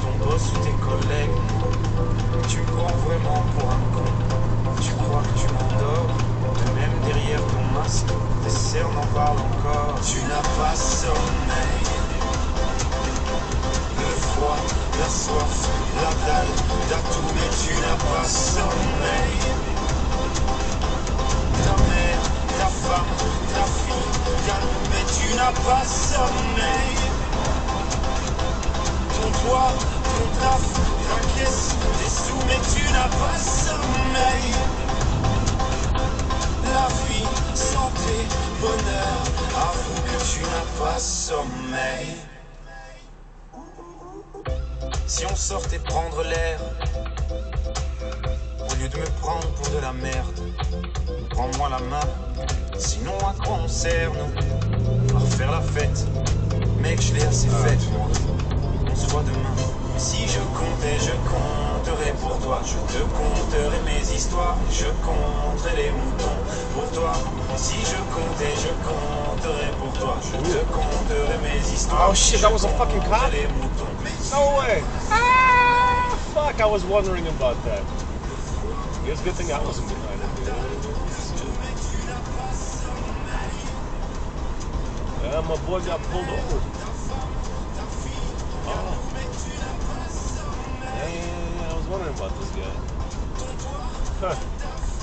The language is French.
ton boss ou tes collègues. Tu me vraiment pour un con? Tu crois que tu m'endors, de même derrière ton masque, tes cernes en parlent encore. Tu n'as pas sommeil. Le froid, la soif, la dalle, t'as tout, mais tu n'as pas sommeil. Ta mère, ta femme, ta fille, calme, mais tu n'as pas sommeil. Toit, ton taf, ta caisse, tes sous, mais tu n'as pas sommeil. La vie, santé, bonheur, avoue que tu n'as pas sommeil. Si on sortait prendre l'air, au lieu de me prendre pour de la merde, prends-moi la main, sinon à quoi on sert, nous À refaire la fête, mec, je l'ai assez faite, moi. Demain. Si je comptais, je compterais pour toi. Je te conterai mes histoires, je compterai les moutons pour toi. Si je comptais, je compterais pour toi. Je te conterai mes histoires. Oh, shit, that was a fucking compterai moutons. No way. Ah, fuck, I was wondering about that. It's a good thing I wasn't behind it, dude. Yeah, my boy got pulled over. About this guy. Huh.